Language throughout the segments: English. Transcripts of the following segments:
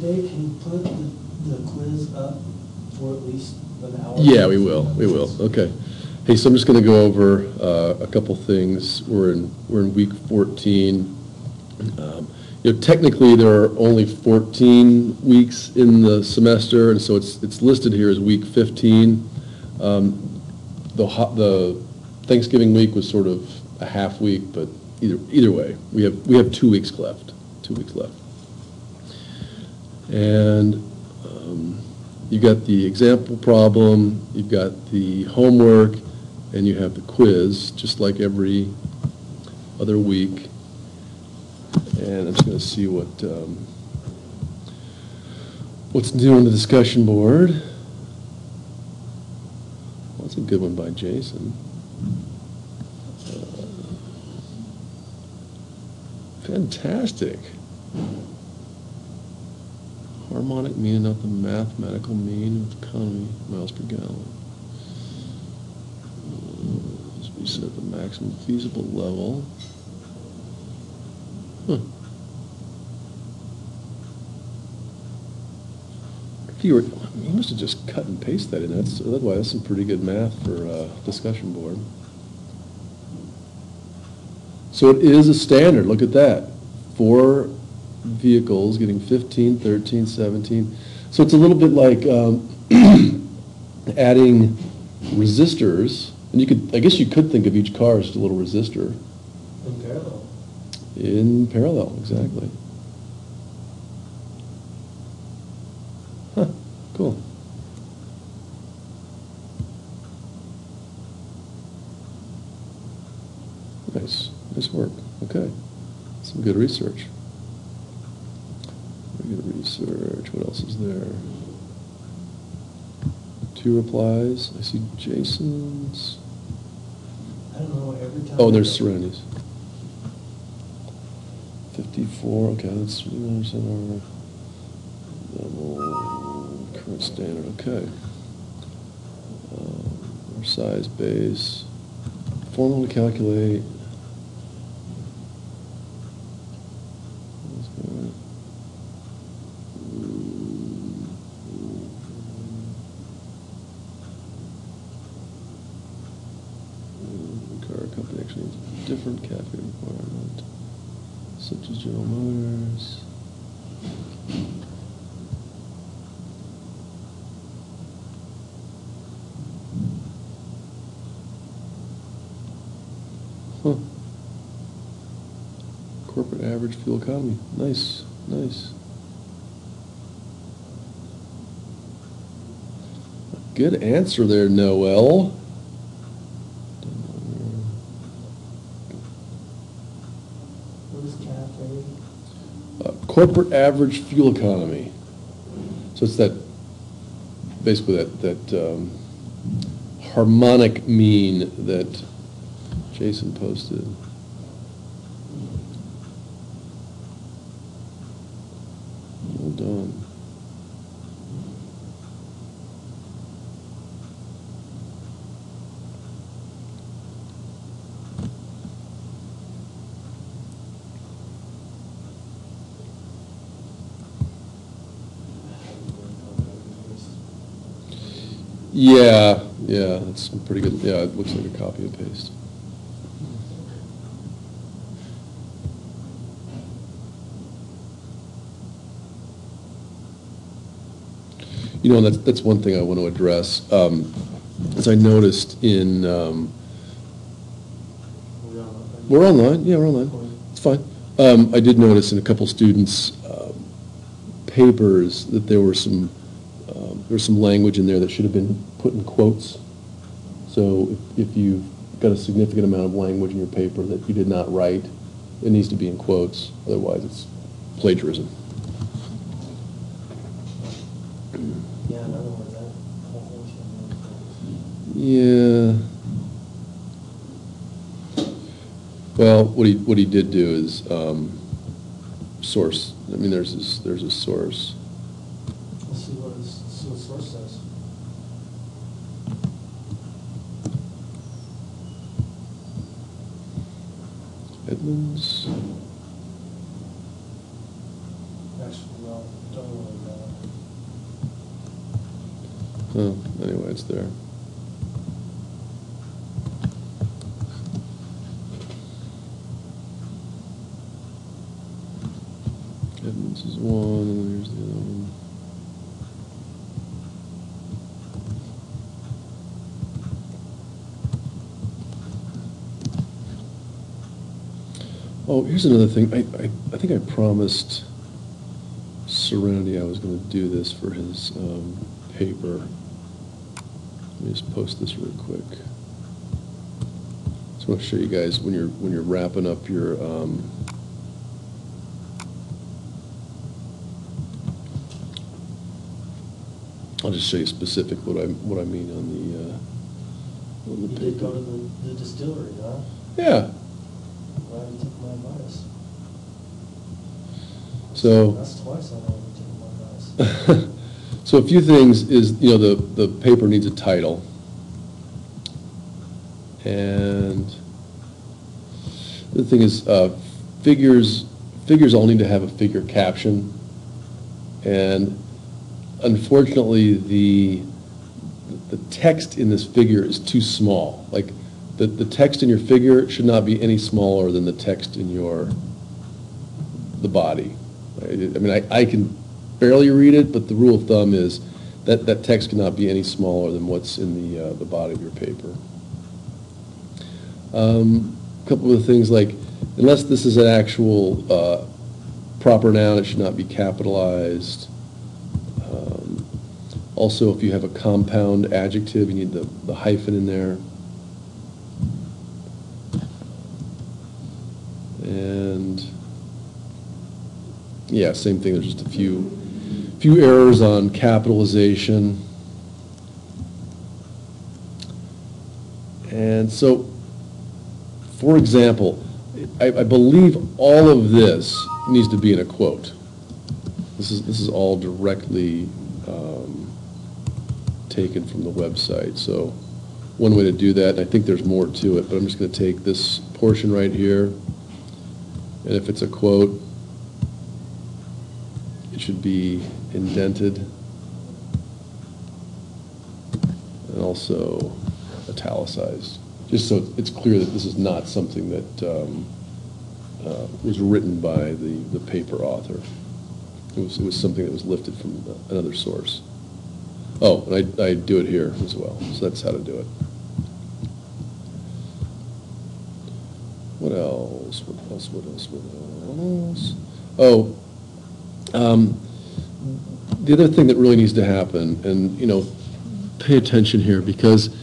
Dave, can you put the, the quiz up for at least an hour? Yeah, we will, we will, okay. Hey, so I'm just gonna go over uh, a couple things. We're in, we're in week 14. Um, You know, technically, there are only 14 weeks in the semester, and so it's, it's listed here as week 15. Um, The, the Thanksgiving week was sort of a half week, but either, either way, we have, we have two weeks left, two weeks left. And um, you've got the example problem, you've got the homework, and you have the quiz, just like every other week. And I'm just going to see what, um, what's new on the discussion board. Well, That's a good one by Jason. Uh, Fantastic. Harmonic mean, not the mathematical mean of economy, miles per gallon. Uh, Must be at the maximum feasible level. Huh. You were, you must have just cut and pasted that in, that's, otherwise, that's some pretty good math for uh discussion board. So it is a standard, look at that. Four vehicles getting 15, 13, 17. So it's a little bit like um, adding resistors, and you could, I guess you could think of each car as just a little resistor In parallel. in parallel, exactly. Huh, cool. Nice, nice work, okay. Some good research. Research, what else is there? Two replies, I see Jason's. I don't know, every time. Oh, there's Serenity's. Fifty-four, okay, that's percent over. Level, current standard, okay. Um, Our size base, formula to calculate. Car company actually has a different CAFE requirement, such as General Motors. Huh. Corporate average fuel economy, nice, nice. Good answer there, Noel. What is cafe? Uh, Corporate average fuel economy. So it's that, basically that, that um, harmonic mean that Jason posted. Well done. Yeah, yeah, that's pretty good, yeah, it looks like a copy and paste. You know, that's, that's one thing I want to address. Um, As I noticed in, um, We're we're online, yeah, we're online, it's fine. Um, I did notice in a couple students' um, papers that there were some, um, there was some language in there that should have been put in quotes. So if if you've got a significant amount of language in your paper that you did not write, it needs to be in quotes, otherwise it's plagiarism. Yeah, in other words, that whole thing should be. in Yeah. Well, what he, what he did do is, um, source, I mean, there's this, there's a source. Let's see what his, see what source says. Edmunds, Actually, well, don't really Oh, anyway, it's there. Edmunds is one, and there's the other one. Oh, here's another thing. I, I, I think I promised Serenity I was gonna do this for his, um, paper. Let me just post this real quick. Just wanna show you guys when you're, when you're wrapping up your, um, I'll just show you specific what I, what I mean on the, uh, on You the did go to the, the distillery, huh? Yeah, Glad you took my advice. so. That's twice I know you took my advice. So a few things is, you know, the, the paper needs a title. And the thing is, uh, figures, figures all need to have a figure caption. And unfortunately, the, the text in this figure is too small. Like, the, the text in your figure should not be any smaller than the text in your, the body. I mean, I, I can barely read it, but the rule of thumb is that, that text cannot be any smaller than what's in the, uh, the body of your paper. Um, Couple of things like, unless this is an actual uh, proper noun, it should not be capitalized. Um, Also, if you have a compound adjective, you need the the hyphen in there. And, yeah, same thing, there's just a few, few errors on capitalization. And so, for example, I, I believe all of this needs to be in a quote. This is, this is all directly um, taken from the website, so one way to do that, and I think there's more to it, but I'm just gonna take this portion right here, and if it's a quote, should be indented and also italicized, just so it's clear that this is not something that um, uh, was written by the, the paper author. It was, it was something that was lifted from another source. Oh, and I, I do it here as well, so that's how to do it. What else, what else, what else, what else? Oh, um, the other thing that really needs to happen, and, you know, pay attention here, because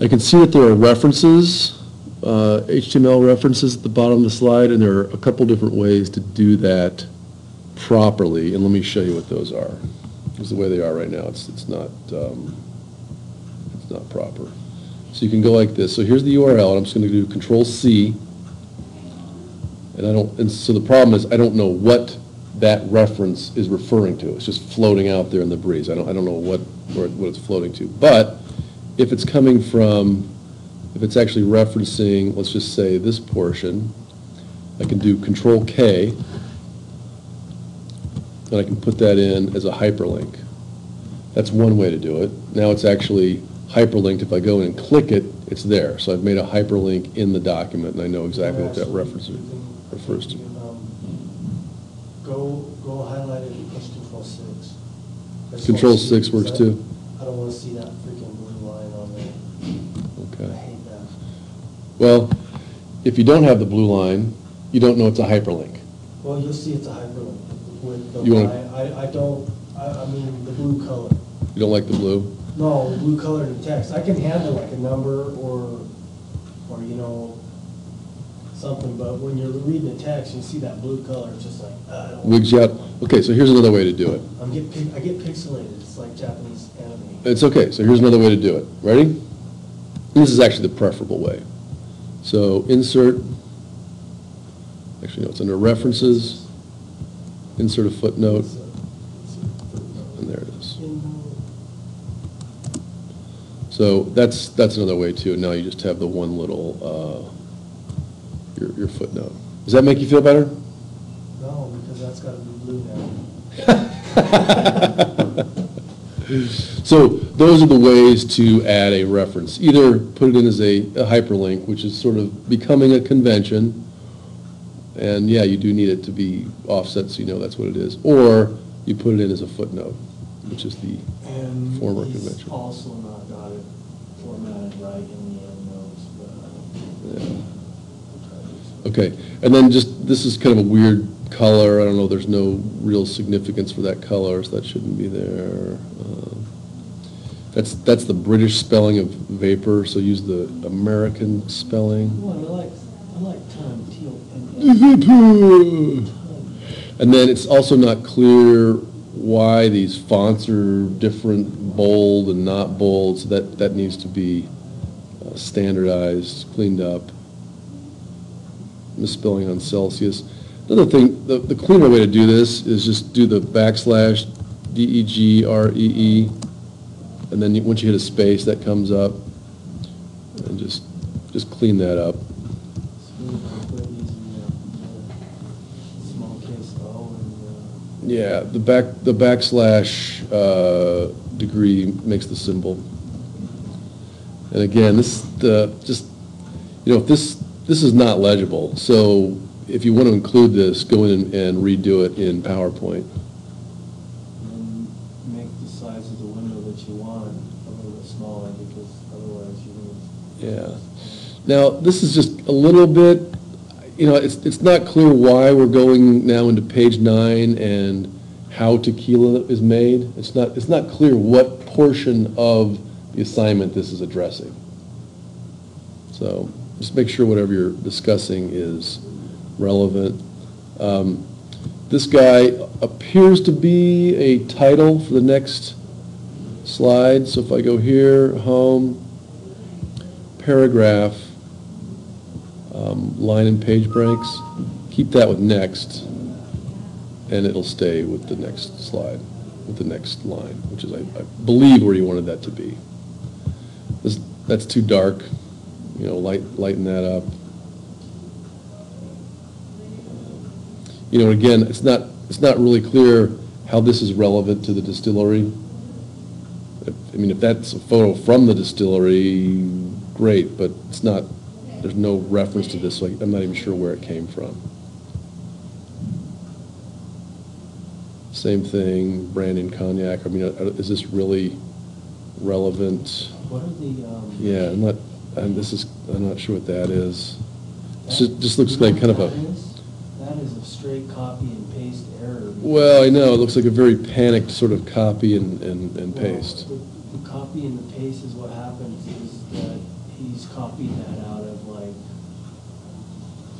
I can see that there are references, uh, HTML references at the bottom of the slide, and there are a couple different ways to do that properly, and let me show you what those are. Because the way they are right now, it's, it's not, um, it's not proper. So you can go like this. So here's the URL, and I'm just gonna do Control C. And I don't, and so the problem is, I don't know what that reference is referring to. It's just floating out there in the breeze. I don't, I don't know what, where- what it's floating to. But if it's coming from, if it's actually referencing, let's just say this portion, I can do Control K, and I can put that in as a hyperlink. That's one way to do it. Now it's actually hyperlinked. If I go in and click it, it's there. So I've made a hyperlink in the document, and I know exactly what that reference refers to. Go, go highlight it and push control six. I just Control wanna see- six works too? I don't wanna see that freaking blue line on there. I Okay. hate that. Well, if you don't have the blue line, you don't know it's a hyperlink. Well, you'll see it's a hyperlink with the You wanna- I, I don't, I, I mean, the blue color. You don't like the blue? No, the blue colored in text. I can handle like a number or, or, you know, something, but when you're reading the text, you see that blue color, it's just like, uh, I don't. Wigs you out? Okay, so here's another way to do it. I'm get, I get pixelated. It's like Japanese anime. It's okay, so here's another way to do it. Ready? This is actually the preferable way. So insert, actually, no, it's under references, insert a footnote, It's a- it's a footnote. and there it is. So that's, that's another way too. Now you just have the one little, uh, your, your footnote. Does that make you feel better? No, because that's gotta be blue now. So those are the ways to add a reference. Either put it in as a a hyperlink, which is sort of becoming a convention, and yeah, you do need it to be offset so you know that's what it is, or you put it in as a footnote, which is the, And Former convention. also not got it formatted right in the endnotes, but I don't. yeah. I'll try to do some- Okay, and then just, this is kind of a weird color, I don't know, there's no real significance for that color, so that shouldn't be there. Um, That's, that's the British spelling of vapor, so use the American spelling. I like, I like time, teal, and. And then it's also not clear why these fonts are different, bold and not bold, so that, that needs to be uh, standardized, cleaned up. Misspelling on Celsius. Another thing, the, the cleaner way to do this is just do the backslash D E G R and then you- once you hit a space, that comes up, and just, just clean that up. Yeah, the back, the backslash uh, degree makes the symbol. And again, this, the, just, you know, if this, this is not legible, so if you want to include this, go in and redo it in PowerPoint. and make the size of the window that you want a little bit smaller, because otherwise you're gonna. Yeah. Now, this is just a little bit, you know, it's, it's not clear why we're going now into page nine and how tequila is made. It's not, it's not clear what portion of the assignment this is addressing. So just make sure whatever you're discussing is relevant. Um, This guy appears to be a title for the next slide. So if I go here, home, paragraph, um, line and page breaks, keep that with next, and it'll stay with the next slide, with the next line, which is, I I believe, where you wanted that to be. This, that's too dark, you know, light, lighten that up. You know, again, it's not, it's not really clear how this is relevant to the distillery. If- I mean, if that's a photo from the distillery, great, but it's not, there's no reference to this, so I'm not even sure where it came from. Same thing, Brandon Cognac, I mean, uh, is this really relevant? What are the, um? Yeah, I'm not, and this is, I'm not sure what that is. It just, just looks like kind of a, That is a straight copy and paste error. well, I know, it looks like a very panicked sort of copy and, and and Well, paste. The the copy and the paste is what happens is that he's copied that out of like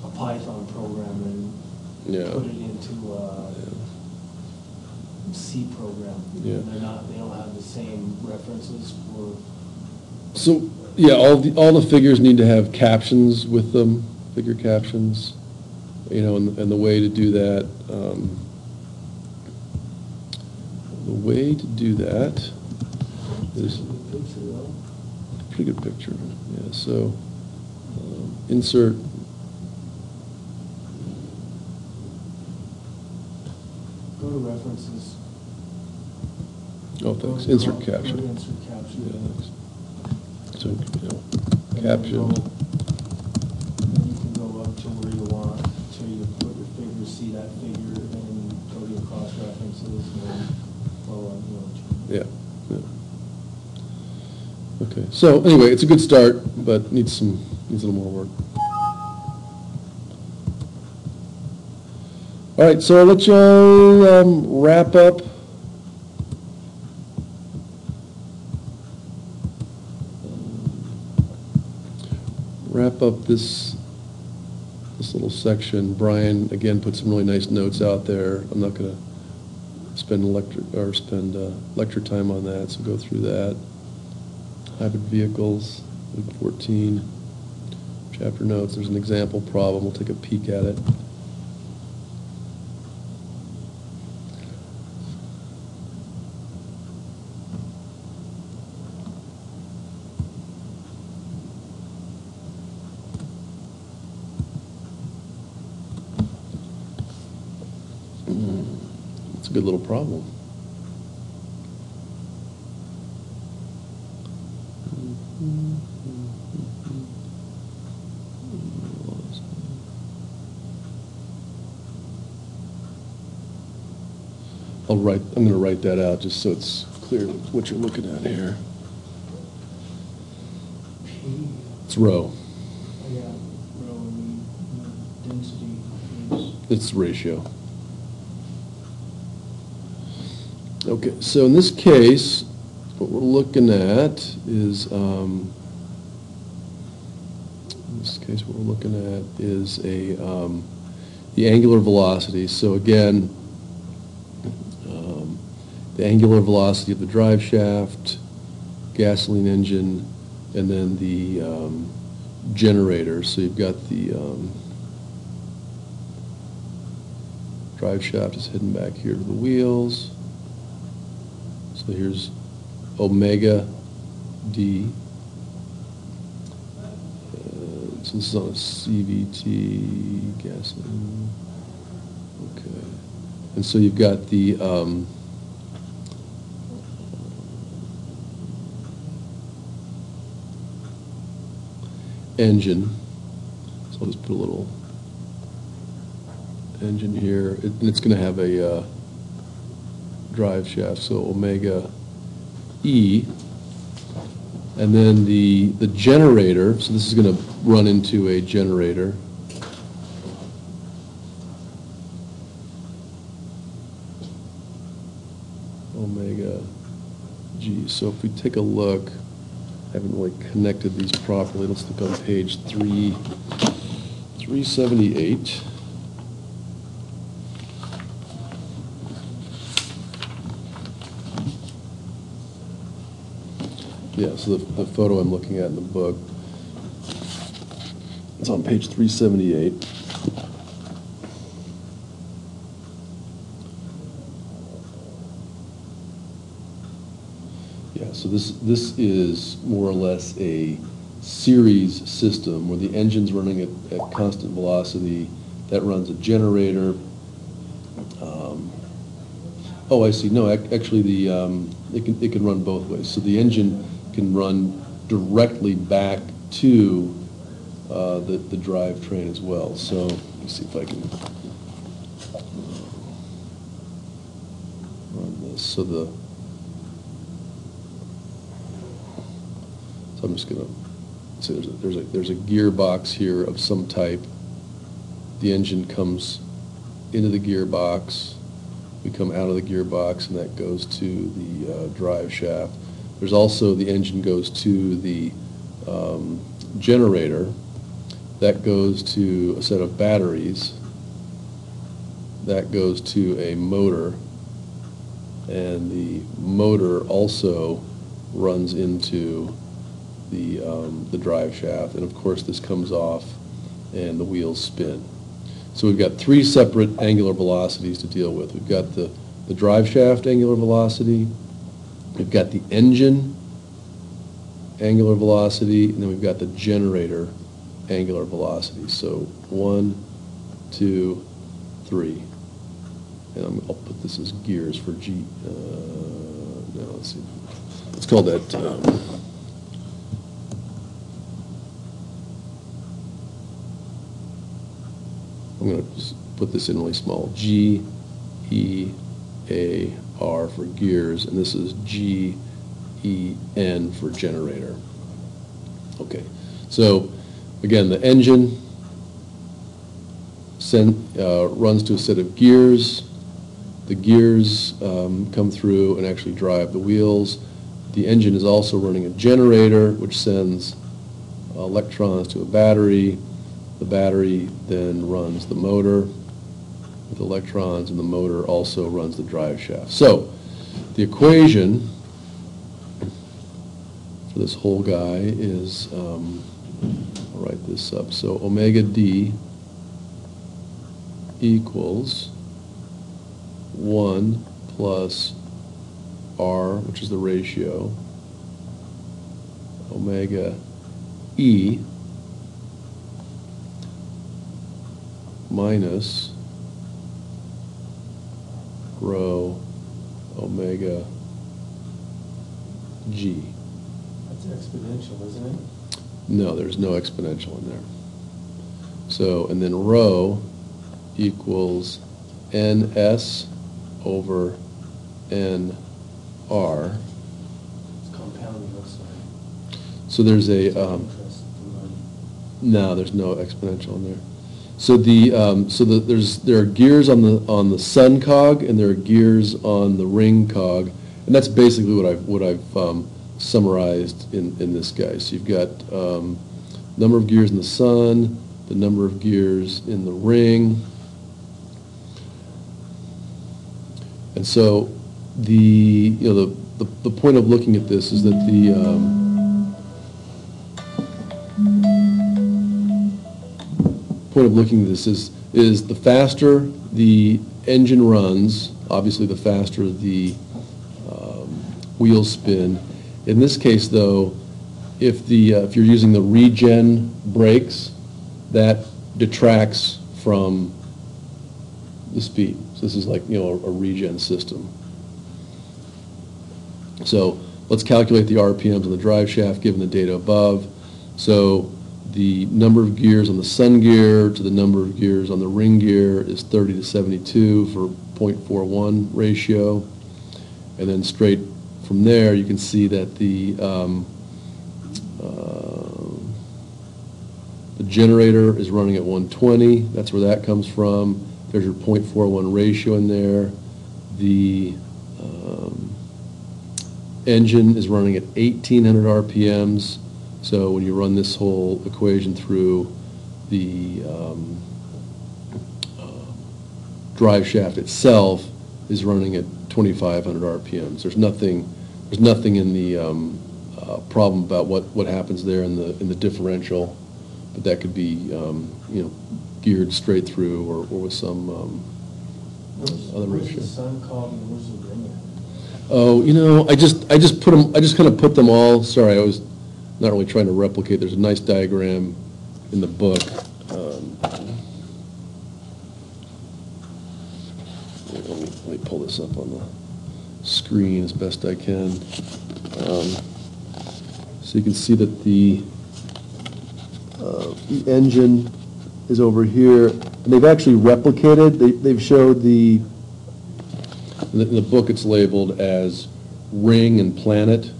a Python program and Yeah. put it into a C program. Yeah. And they're not, they don't have the same references for, So, yeah, all the, all the figures need to have captions with them, figure captions, you know, and, and the way to do that, um, the way to do that is a good picture though. pretty good picture, yeah, so, um, insert, Go to references. oh, thanks, insert caption. Insert caption. Yeah, thanks. So, you know, And then caption. go- Then you can go up to where you want, to you put your figure, see that figure, and go to your cross references and follow on, you know. Yeah, yeah. Okay, so anyway, it's a good start, but needs some, needs a little more work. All right, so I'll let y'all um, wrap up. Wrap up this, this little section. Brian, again, put some really nice notes out there. I'm not gonna spend lecture, or spend uh, lecture time on that, so go through that. Hybrid vehicles, week 14, chapter notes, there's an example problem, we'll take a peek at it. little problem. I'll write, I'm going to write that out just so it's clear what you're looking at here. It's row. It's ratio. Okay, so in this case, what we're looking at is, um, in this case, what we're looking at is a, um, the angular velocity. So again, um, the angular velocity of the drive shaft, gasoline engine, and then the um, generator. So you've got the um, drive shaft is heading back here to the wheels. So here's omega D. Uh, So this is on a CVT gasoline. Okay. And so you've got the, um, engine. So I'll just put a little engine here. It- And it's going to have a uh, drive shaft, so omega E. And then the, the generator, so this is going to run into a generator. Omega G. So if we take a look, I haven't really connected these properly. Let's look on page three, 378. Yeah, so the, the photo I'm looking at in the book, it's on page 378. Yeah, so this, this is more or less a series system where the engine's running at, at constant velocity. That runs a generator. Um, Oh, I see, no, ac- actually, the, um, it can, it can run both ways. So the engine can run directly back to uh, the, the drivetrain as well. So, let me see if I can run this. So the, so I'm just gonna, say there's a, there's a, there's a gearbox here of some type. The engine comes into the gearbox, we come out of the gearbox, and that goes to the uh, drive shaft. There's also, the engine goes to the um, generator, that goes to a set of batteries, that goes to a motor, and the motor also runs into the, um, the drive shaft, and of course, this comes off and the wheels spin. So we've got three separate angular velocities to deal with. We've got the, the drive shaft angular velocity, we've got the engine angular velocity, and then we've got the generator angular velocity. So one, two, three. And I'm, I'll put this as gears for G, uh, no, let's see. Let's call that, um, I'm going to put this in really small, G, E, A, R for gears, and this is G, E, N for generator. Okay, so again, the engine send, uh, runs to a set of gears. The gears um, come through and actually drive the wheels. The engine is also running a generator, which sends electrons to a battery. The battery then runs the motor with electrons, and the motor also runs the drive shaft. So, the equation for this whole guy is, um, I'll write this up, so omega D equals 1 plus R, which is the ratio, omega E minus rho omega G. That's exponential, isn't it? No, there's no exponential in there. So, and then rho equals ns over N, R. It's compounding, looks like. So there's a, um, Interest and money. no, there's no exponential in there. So the, um, so the, there's, there are gears on the, on the sun cog, and there are gears on the ring cog, and that's basically what I've, what I've um, summarized in, in this guy. So you've got, um, number of gears in the sun, the number of gears in the ring. And so the, you know, the, the, the point of looking at this is that the, um, point of looking at this is, is the faster the engine runs, obviously the faster the um, wheels spin. In this case, though, if the, uh, if you're using the regen brakes, that detracts from the speed. So this is like, you know, a a regen system. So let's calculate the RPMs on the drive shaft, given the data above. So the number of gears on the sun gear to the number of gears on the ring gear is 30 to 72 for .41 ratio. And then straight from there, you can see that the, um, uh, the generator is running at 120. That's where that comes from. There's your .41 ratio in there. The um, engine is running at 1,800 RPMs. So when you run this whole equation through, the um, uh, drive shaft itself is running at 2,500 RPMs. There's nothing, there's nothing in the um, uh, problem about what, what happens there in the, in the differential, but that could be, um, you know, geared straight through or, or with some, um, Where's, Other where's ratio. the sun called and where's the? Oh, you know, I just, I just put them, I just kind of put them all, sorry, I was not really trying to replicate, there's a nice diagram in the book. Um, Let me, let me pull this up on the screen as best I can. Um, So you can see that the, uh, the engine is over here, and they've actually replicated, they, they've showed the, in the, in the book, it's labeled as ring and planet.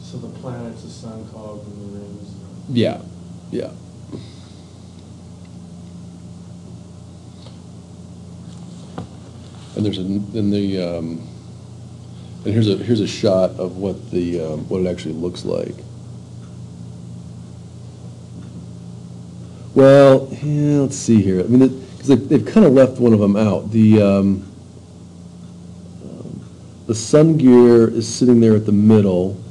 So the planet's the sun cog and the ring is the. Yeah, yeah. And there's a, in the, um, and here's a, here's a shot of what the, um, what it actually looks like. Well, yeah, let's see here. I mean, because they've, they've kind of left one of them out. The, um, the sun gear is sitting there at the middle.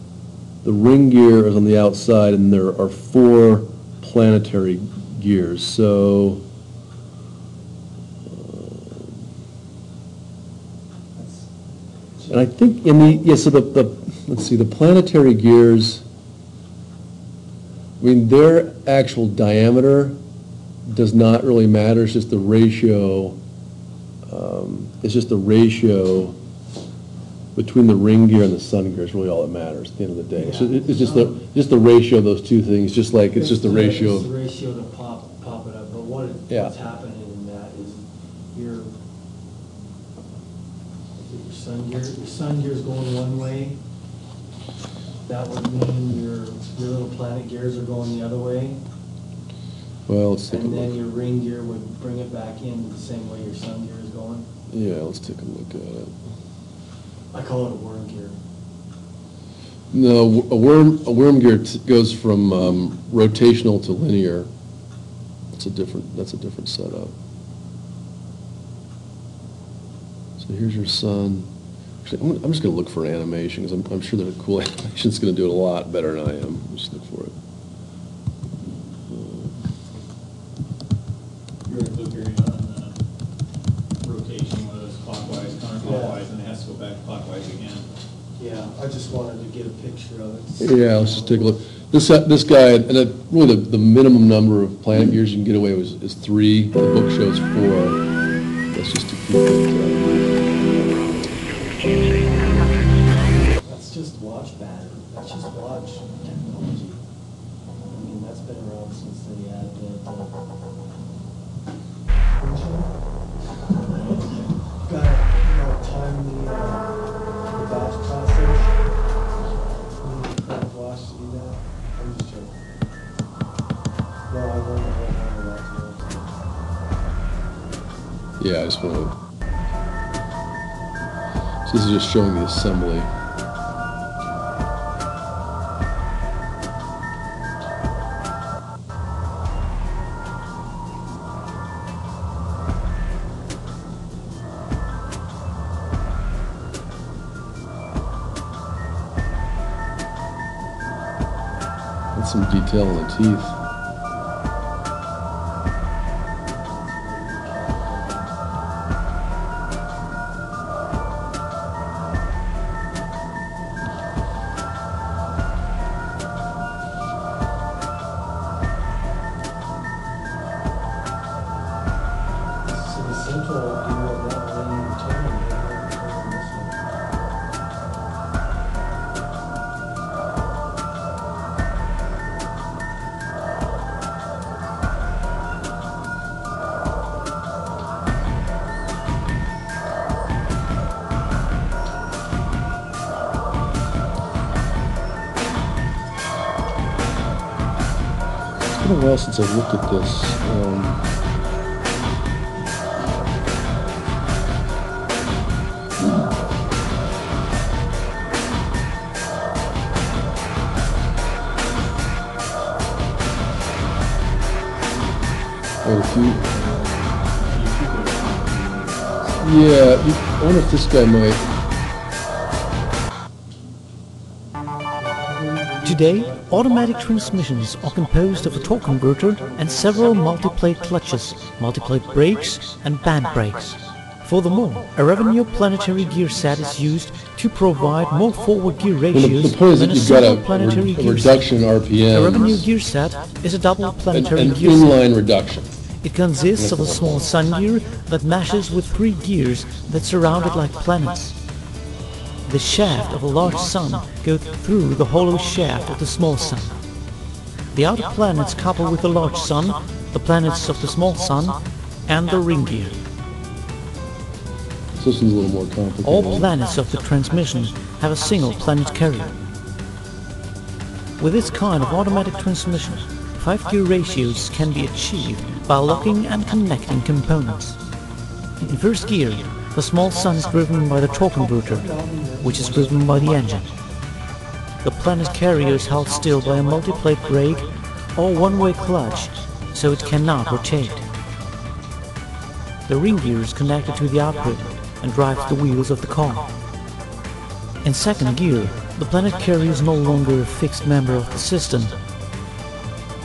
The ring gear is on the outside, and there are four planetary gears. So, and I think in the, yeah, so the, the, let's see, the planetary gears, I mean, their actual diameter does not really matter, it's just the ratio, um, it's just the ratio between the ring gear and the sun gear is really all that matters at the end of the day. So it- it's just the, just the ratio of those two things, just like, it's just the Yeah, ratio It's the ratio to pop, pop it up, but what, Yeah. what's happening in that is your, is your sun gear, your sun gear's going one way. That would mean your, your little planet gears are going the other way. well, let's take a And then look. your ring gear would bring it back in the same way your sun gear is going. Yeah, let's take a look at it. I call it a worm gear. No, a worm, a worm gear goes from um, rotational to linear. That's a different, that's a different setup. So here's your sun. Actually, I'm, I'm just gonna look for an animation, because I'm, I'm sure that a cool animation's gonna do it a lot better than I am. Just look for it. You're gonna look here on uh, rotation, whether it's clockwise, counterclockwise, and it has to go back clockwise again. Yeah, I just wanted to get a picture of it. Yeah, let's just take a look. This, uh, this guy, and uh, really the, the minimum number of planet gears you can get away with is three. The book shows four. That's just to keep it, this is just showing the assembly. Some detail in the teeth. A while since I've looked at this. Um, Oh, you, yeah, I wonder if this guy might, Today, automatic transmissions are composed of a torque converter and several multiplate clutches, multiplate brakes, and band brakes. Furthermore, a Ravigneaux planetary gear set is used to provide more forward gear well, the ratios point is than a single a planetary re- gear set. reduction in RPMs. A Ravigneaux gear set is a double An planetary an gear set. inline reduction. It consists of a small sun gear that meshes with three gears that surround it like planets. The shaft of a large sun goes through the hollow shaft of the small sun. The outer planets couple with the large sun, the planets of the small sun, and the ring gear. This one's a little more complicated. All planets of the transmission have a single planet carrier. With this kind of automatic transmission, five gear ratios can be achieved by locking and connecting components. In first gear, the small sun is driven by the torque converter, which is driven by the engine. The planet carrier is held still by a multiplate brake or one-way clutch, so it cannot rotate. The ring gear is connected to the output and drives the wheels of the car. In second gear, the planet carrier is no longer a fixed member of the system.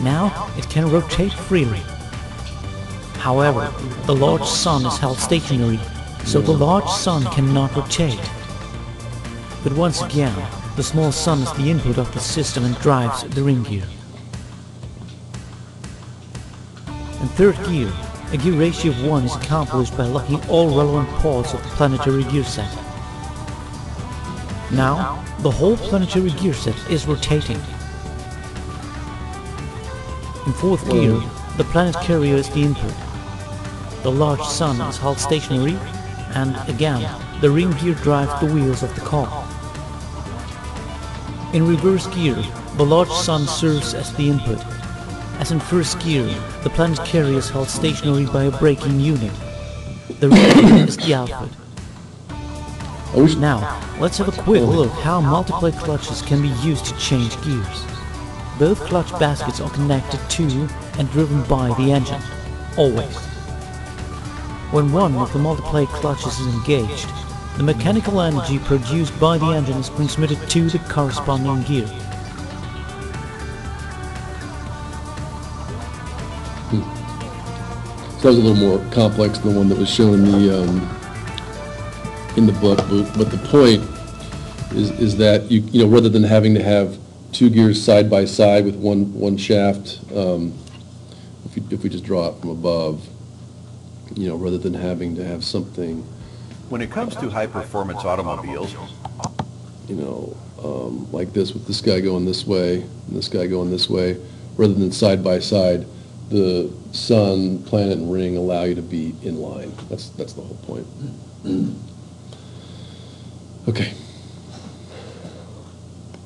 Now it can rotate freely. However, the large sun is held stationary, so the large sun cannot rotate. But once again, the small sun is the input of the system and drives the ring gear. In third gear, a gear ratio of 1 is accomplished by locking all relevant parts of the planetary gear set. Now, the whole planetary gear set is rotating. In fourth gear, the planet carrier is the input. The large sun is held stationary, and again, the ring gear drives the wheels of the car. In reverse gear, the large sun serves as the input. As in first gear, the planet carrier is held stationary by a braking unit. The ring is the output. Now, let's have a quick look how multiplate clutches can be used to change gears. Both clutch baskets are connected to and driven by the engine, always. When one of the multiplate clutches is engaged, the mechanical energy produced by the engine is transmitted to the corresponding gear. so that was a little more complex than the one that was shown in the, um, in the book, but, but the point is, is that you, you know, rather than having to have two gears side by side with one, one shaft, um, if you, if we just draw it from above, you know, rather than having to have something, When it comes to high-performance automobiles, you know, um, like this, with this guy going this way, and this guy going this way, rather than side by side, the sun, planet, and ring allow you to be in line. That's, that's the whole point. Okay.